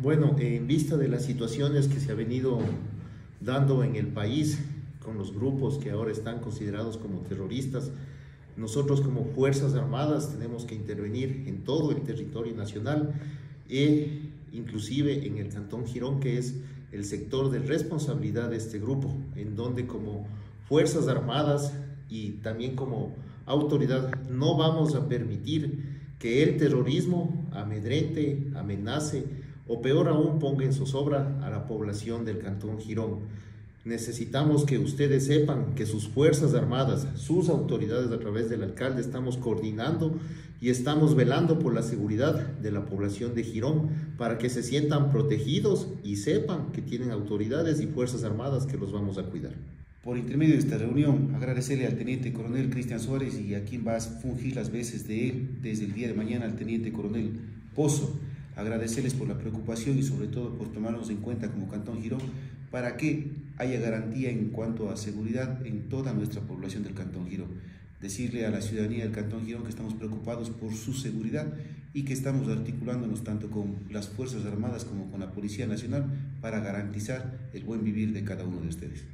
Bueno, en vista de las situaciones que se ha venido dando en el país con los grupos que ahora están considerados como terroristas, nosotros como Fuerzas Armadas tenemos que intervenir en todo el territorio nacional e inclusive en el Cantón Girón, que es el sector de responsabilidad de este grupo, en donde como Fuerzas Armadas y también como autoridad no vamos a permitir que el terrorismo amedrente, amenace o peor aún ponga en zozobra a la población del Cantón Girón. Necesitamos que ustedes sepan que sus Fuerzas Armadas, sus autoridades a través del alcalde, estamos coordinando y estamos velando por la seguridad de la población de Girón para que se sientan protegidos y sepan que tienen autoridades y Fuerzas Armadas que los vamos a cuidar. Por intermedio de esta reunión, agradecerle al Teniente Coronel Cristian Suárez y a quien va a fungir las veces de él desde el día de mañana al Teniente Coronel Pozo. Agradecerles por la preocupación y sobre todo por tomarnos en cuenta como Cantón Girón para que haya garantía en cuanto a seguridad en toda nuestra población del Cantón Girón. Decirle a la ciudadanía del Cantón Girón que estamos preocupados por su seguridad y que estamos articulándonos tanto con las Fuerzas Armadas como con la Policía Nacional para garantizar el buen vivir de cada uno de ustedes.